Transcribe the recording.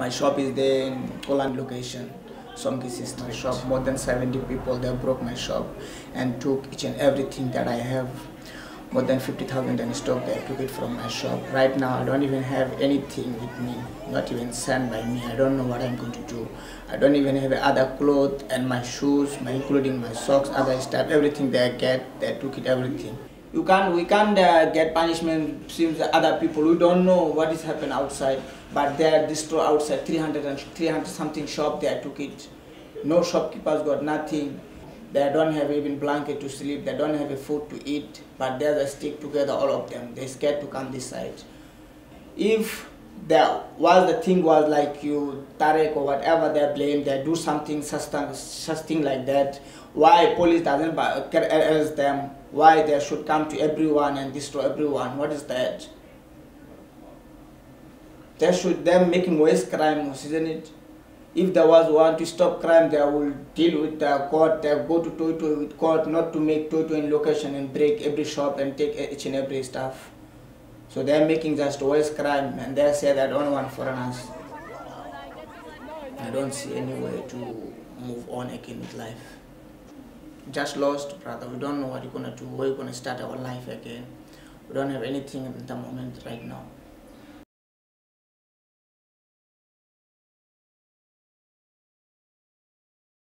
My shop is there in Holland location. Somkis is my shop. More than 70 people they broke my shop and took each and everything that I have. More than 50,000 in stock they took it from my shop. Right now I don't even have anything with me, not even cent by me. I don't know what I'm going to do. I don't even have other clothes and my shoes, my, including my socks, other stuff, everything they get, they took it everything. You can't, we can't uh, get punishment since other people. We don't know what is happening outside, but they are destroyed outside 300 and 300 something shop. They took it. No shopkeepers got nothing. They don't have even blanket to sleep. They don't have a food to eat. But they just stick together, all of them. They're scared to come this side. If there was the thing was like you, Tarek or whatever they blame, they do something such, thing like that. Why police doesn't arrest them? Why they should come to everyone and destroy everyone? What is that? They should them making worse crimes, isn't it? If there was one to stop crime, they will deal with the court. They go to Toto with court, not to make Toto in location and break every shop and take each and every stuff. So they're making just worse crime, and they say they don't want foreigners. I don't see any way to move on again with life. Just lost, brother. We don't know what you're gonna do. Where you're gonna start our life again. We don't have anything at the moment right now.